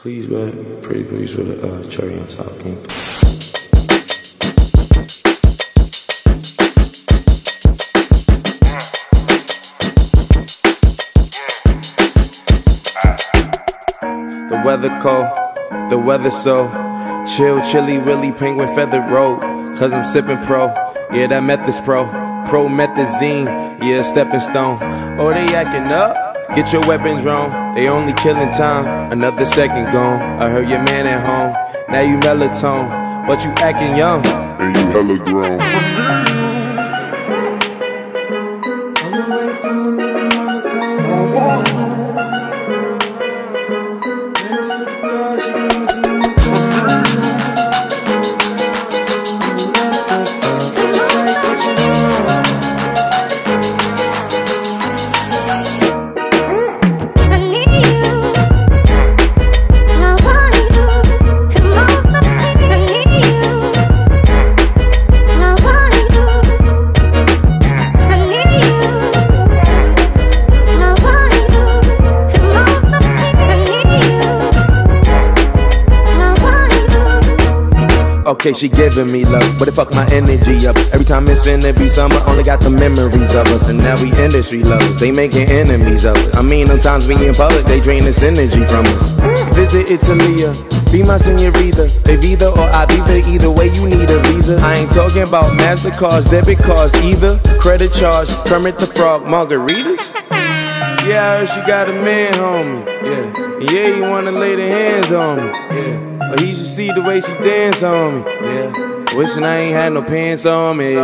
Please, man. Pretty please with a uh, cherry on top. You- The weather cold, the weather so chill, chilly, willy, penguin feather road. Cause I'm sipping pro, yeah, that meth is pro. Promethazine, yeah, stepping stone. Oh, they acting up? Get your weapons wrong. They only killing time, another second gone. I heard your man at home, now you melatonin, but you acting young. and you hella grown. Okay, she giving me love, but it fuck my energy up. Every time it's finna be summer, only got the memories of us. And now we industry lovers, they making enemies of us. I mean, sometimes we in public, they drain this energy from us. Visit Italia, be my senorita. They either or I be there. either way you need a visa. I ain't talking about MasterCards, debit cards either. Credit charge, Kermit the Frog, margaritas. Yeah, I heard she got a man, homie. Yeah, yeah, he wanna lay the hands on me. Yeah, but he should see the way she dance on me. Yeah, wishing I ain't had no pants on me.